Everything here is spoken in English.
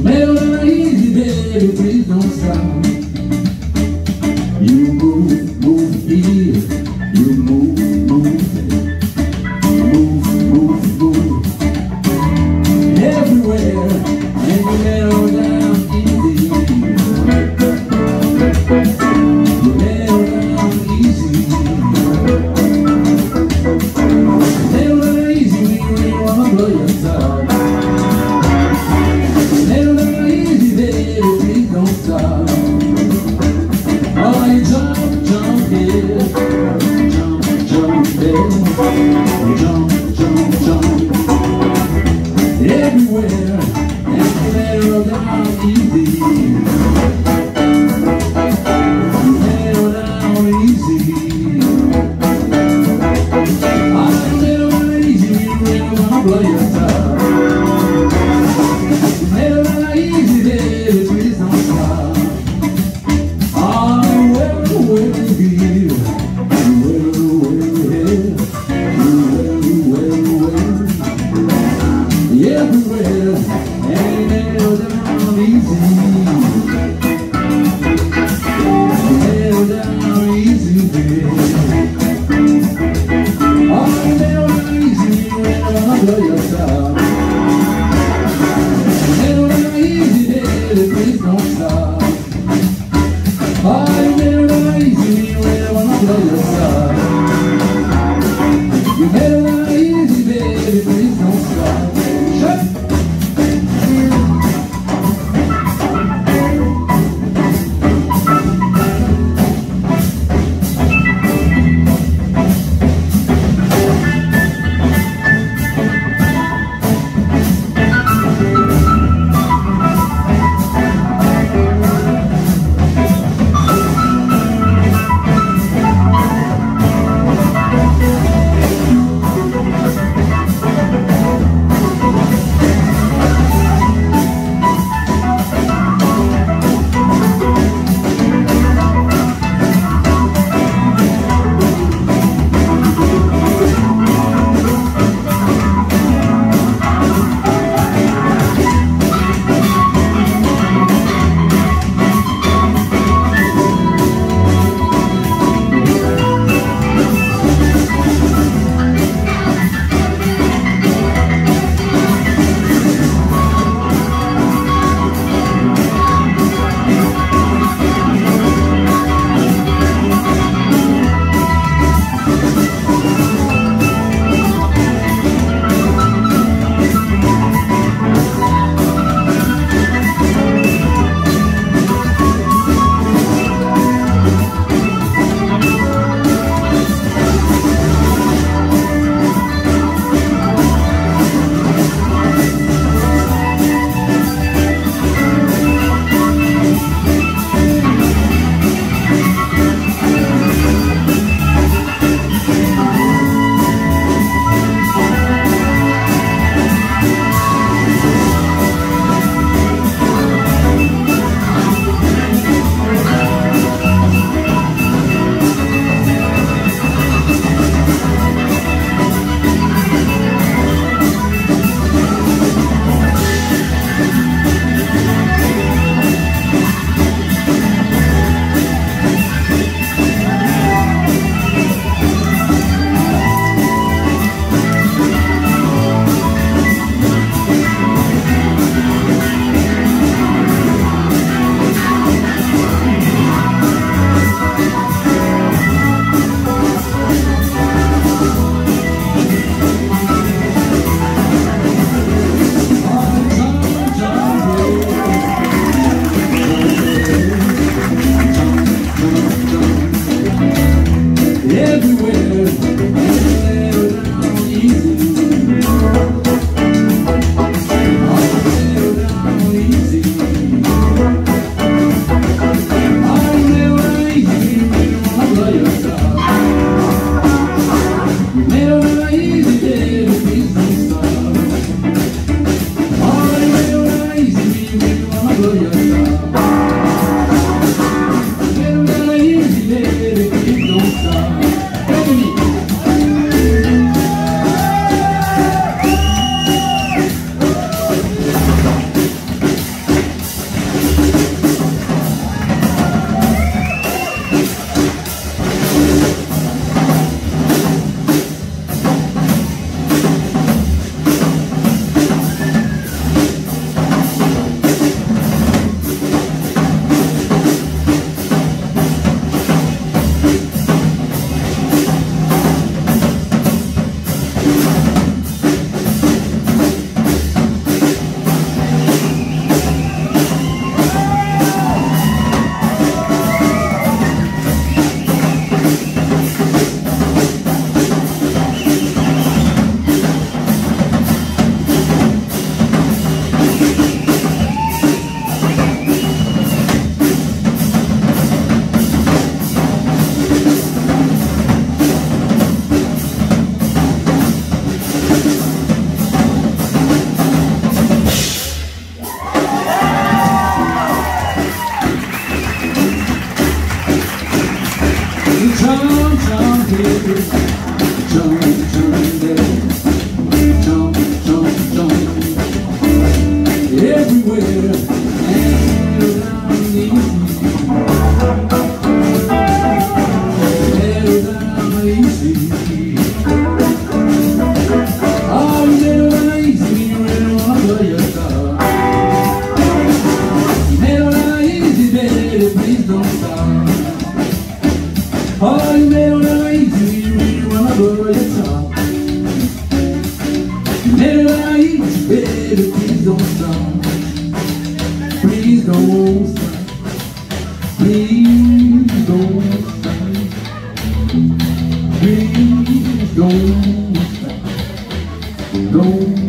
Meu nariz e dele, o não sabe everywhere, everywhere around me. everywhere, it doesn't easy. coração go your. You made it easy, baby, please don't stop. Please don't stop. Please don't stop. Please don't stop. Don't